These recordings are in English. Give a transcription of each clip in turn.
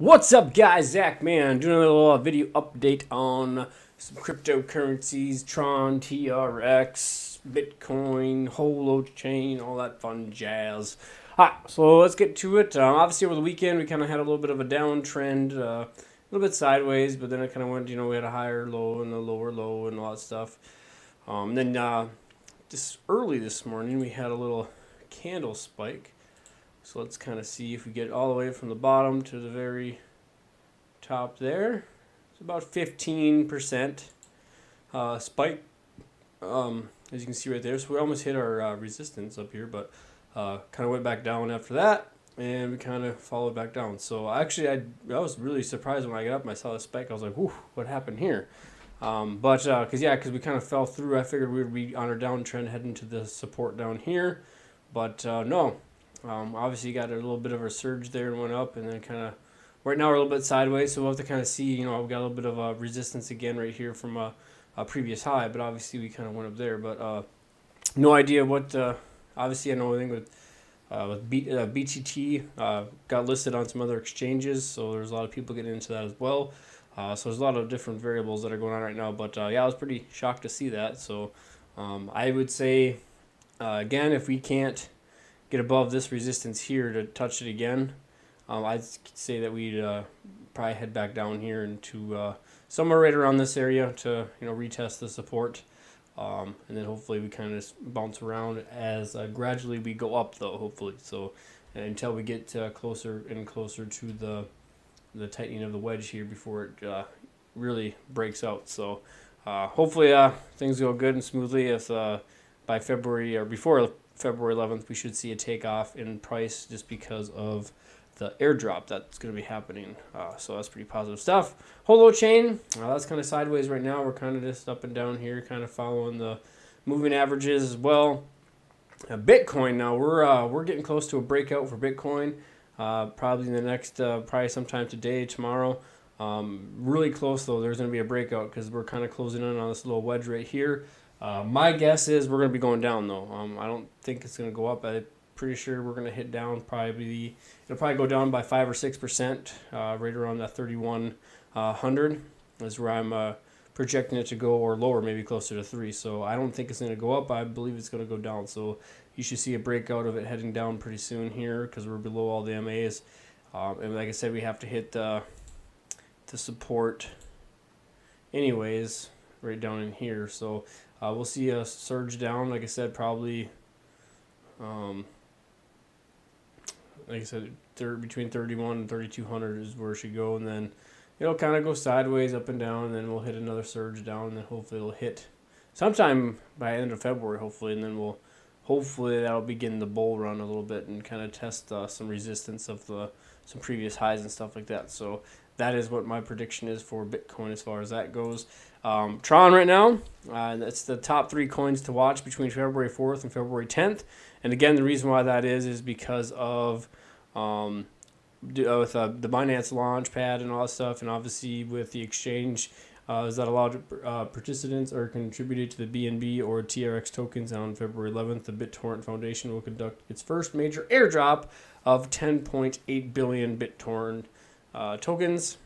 What's up, guys? Zach Man doing a little uh, video update on some cryptocurrencies, Tron, TRX, Bitcoin, Holochain, all that fun jazz. Alright, so let's get to it. Um, obviously, over the weekend, we kind of had a little bit of a downtrend, uh, a little bit sideways, but then it kind of went, you know, we had a higher low and a lower low and all that stuff. Um, then uh, just early this morning, we had a little candle spike. So let's kind of see if we get all the way from the bottom to the very top there. It's about 15% uh, spike, um, as you can see right there. So we almost hit our uh, resistance up here, but uh, kind of went back down after that, and we kind of followed back down. So actually, I, I was really surprised when I got up and I saw the spike. I was like, whew, what happened here? Um, but, because, uh, yeah, because we kind of fell through, I figured we would be on our downtrend heading to the support down here. But, uh, no, um, obviously, got a little bit of a surge there and went up, and then kind of right now we're a little bit sideways. So we'll have to kind of see. You know, we've got a little bit of a resistance again right here from a, a previous high, but obviously we kind of went up there. But uh, no idea what. Uh, obviously, I know anything with. Uh, with B, uh, BTT uh, got listed on some other exchanges, so there's a lot of people getting into that as well. Uh, so there's a lot of different variables that are going on right now. But uh, yeah, I was pretty shocked to see that. So um, I would say, uh, again, if we can't get above this resistance here to touch it again, um, I'd say that we'd uh, probably head back down here into uh, somewhere right around this area to you know retest the support. Um, and then hopefully we kind of bounce around as uh, gradually we go up though hopefully so until we get uh, closer and closer to the the tightening of the wedge here before it uh, really breaks out so uh, hopefully uh, things go good and smoothly if uh, by February or before February 11th we should see a takeoff in price just because of the airdrop that's going to be happening. Uh, so that's pretty positive stuff. Holochain, uh, that's kind of sideways right now. We're kind of just up and down here, kind of following the moving averages as well. Uh, Bitcoin now we're uh, we're getting close to a breakout for Bitcoin. Uh, probably in the next uh, probably sometime today, tomorrow. Um, really close though. There's going to be a breakout because we're kind of closing in on this little wedge right here. my guess is we're going to be going down though. Um, I don't think it's going to go up. I'm pretty sure we're going to hit down probably it'll probably go down by five or six percent uh, right around that 3100 uh, is where i'm uh, projecting it to go or lower maybe closer to three so i don't think it's going to go up i believe it's going to go down so you should see a breakout of it heading down pretty soon here because we're below all the mas um, and like i said we have to hit the, the support. Anyways right down in here. So uh, we'll see a surge down like i said probably um, like I said, between 31 and 3200 is where it should go, and then it'll kind of go sideways up and down, and then we'll hit another surge down, and then hopefully it'll hit sometime by end of February, hopefully, and then we'll hopefully that'll begin the bull run a little bit and kind of test uh, some resistance of the some previous highs and stuff like that. So that is what my prediction is for Bitcoin as far as that goes. Um, Tron right now, uh, that's the top three coins to watch between February 4th and February 10th. And again, the reason why that is is because of um, uh, with uh, the Binance Launchpad and all that stuff, and obviously with the exchange uh, is that a lot of uh, participants are contributed to the BNB or TRX tokens on February 11th. The BitTorrent Foundation will conduct its first major airdrop of 10.8 billion BitTorrent uh, tokens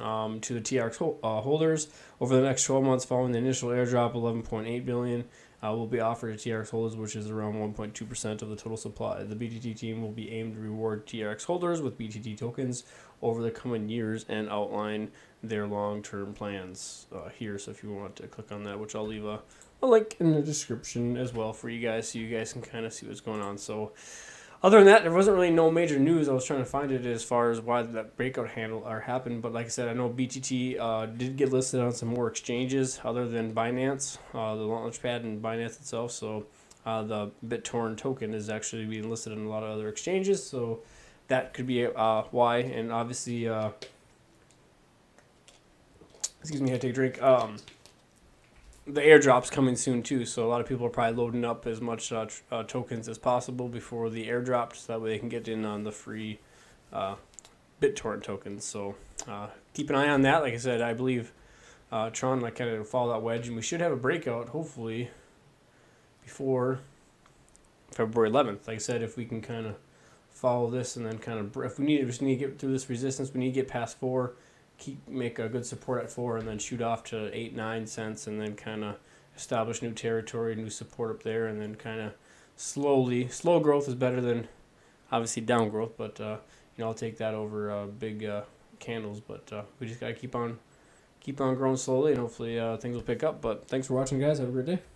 um, to the TRX uh, holders over the next 12 months following the initial airdrop. 11.8 billion uh, will be offered to TRX holders, which is around 1.2% of the total supply. The BTT team will be aimed to reward TRX holders with BTT tokens over the coming years and outline their long-term plans uh, here. So if you want to click on that, which I'll leave a, a link in the description as well for you guys, so you guys can kind of see what's going on. So other than that, there wasn't really no major news. I was trying to find it as far as why that breakout handle or happened, but like I said, I know BTT uh, did get listed on some more exchanges other than Binance, uh, the Launchpad and Binance itself. So uh, the BitTorrent token is actually being listed on a lot of other exchanges. So that could be uh, why. And obviously, uh, excuse me, I take a drink. Um, the airdrop's coming soon too, so a lot of people are probably loading up as much uh, uh, tokens as possible before the airdrop, so that way they can get in on the free uh, BitTorrent tokens. So uh, keep an eye on that. Like I said, I believe uh, Tron like kind of follow that wedge, and we should have a breakout hopefully before February 11th. Like I said, if we can kind of follow this and then kind of if we need we just need to get through this resistance, we need to get past four, keep make a good support at four, and then shoot off to eight nine cents, and then kind of establish new territory, new support up there, and then kind of slowly slow growth is better than obviously down growth, but uh, you know I'll take that over uh, big uh, candles. But uh, we just gotta keep on keep on growing slowly, and hopefully uh, things will pick up. But thanks for watching, guys. Have a great day.